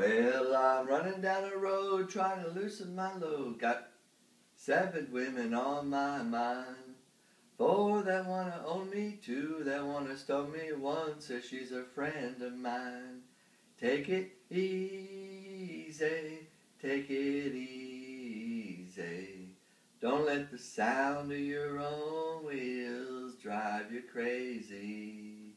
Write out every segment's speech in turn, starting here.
Well, I'm running down the road trying to loosen my load. Got seven women on my mind. Four that wanna own me, two that wanna stone me, one says she's a friend of mine. Take it easy, take it easy. Don't let the sound of your own wheels drive you crazy.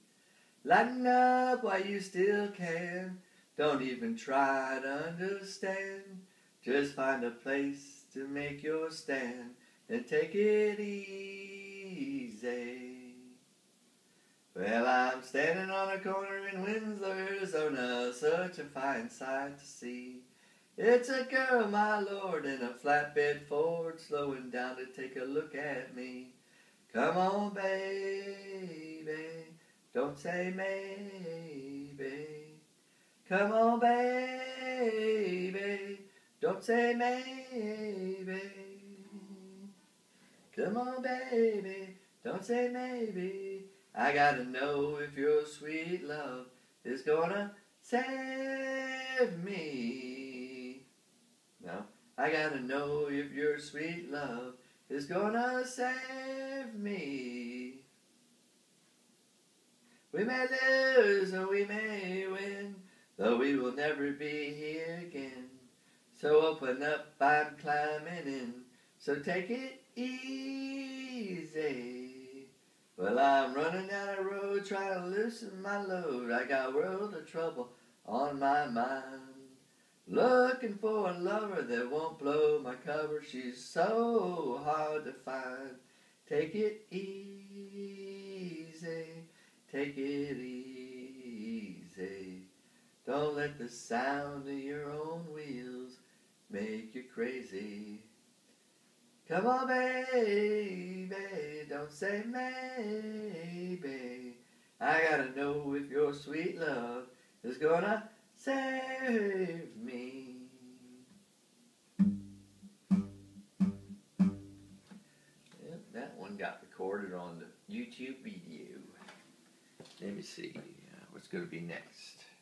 Lighten up while you still can. Don't even try to understand. Just find a place to make your stand and take it easy. Well, I'm standing on a corner in Winslow, Arizona, such a fine sight to see. It's a girl, my lord, in a flatbed Ford, slowing down to take a look at me. Come on, baby, don't say maybe. Come on, baby, don't say maybe. Come on, baby, don't say maybe. I gotta know if your sweet love is gonna save me. No, I gotta know if your sweet love is gonna save me. We may lose or we may though we will never be here again. So open up, I'm climbing in. So take it easy. Well, I'm running down the road trying to loosen my load. I got a world of trouble on my mind. Looking for a lover that won't blow my cover. She's so hard to find. Take it easy. Take it easy. Don't let the sound of your own wheels make you crazy. Come on, baby, don't say maybe. I gotta know if your sweet love is gonna save me. Yep, that one got recorded on the YouTube video. Let me see uh, what's to be next.